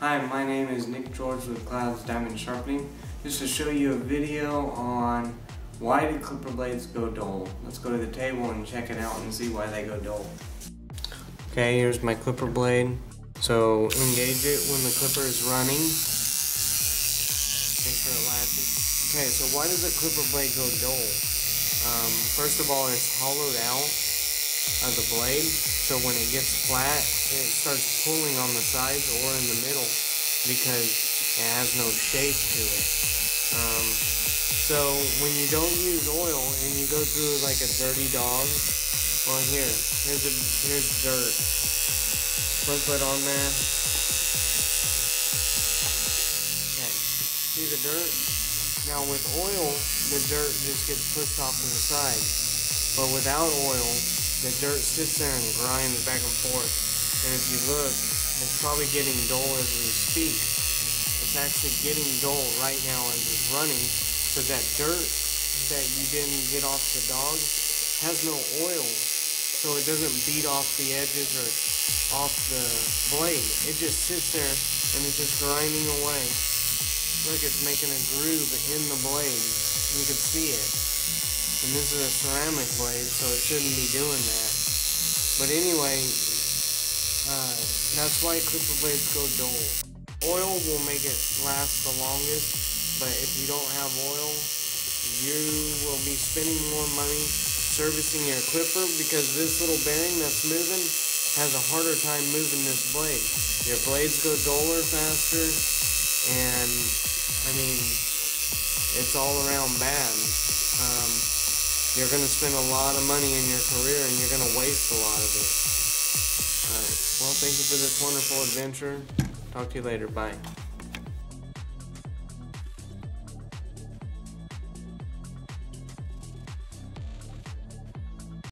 Hi, my name is Nick George with Clouds Diamond Sharpening. Just to show you a video on why do clipper blades go dull. Let's go to the table and check it out and see why they go dull. Okay, here's my clipper blade. So engage it when the clipper is running. Make sure it latches. Okay, so why does the clipper blade go dull? Um, first of all, it's hollowed out of the blade, so when it gets flat, it starts pulling on the sides or in the middle because it has no shape to it. Um, so when you don't use oil and you go through like a dirty dog, well here, here's a here's dirt. Sprinkle it on there. Okay, see the dirt? Now with oil, the dirt just gets pushed off to the side. But without oil, the dirt sits there and grinds back and forth. And if you look, it's probably getting dull as we speak. It's actually getting dull right now as it's running because that dirt that you didn't get off the dog has no oil. So it doesn't beat off the edges or off the blade. It just sits there and it's just grinding away. Look, it's making a groove in the blade. You can see it. And this is a ceramic blade, so it shouldn't be doing that. But anyway, uh, that's why clipper blades go dull. Oil will make it last the longest, but if you don't have oil, you will be spending more money servicing your clipper because this little bearing that's moving has a harder time moving this blade. Your blades go duller faster, and I mean, it's all around bad. You're going to spend a lot of money in your career and you're going to waste a lot of it. Alright, well, thank you for this wonderful adventure. Talk to you later. Bye.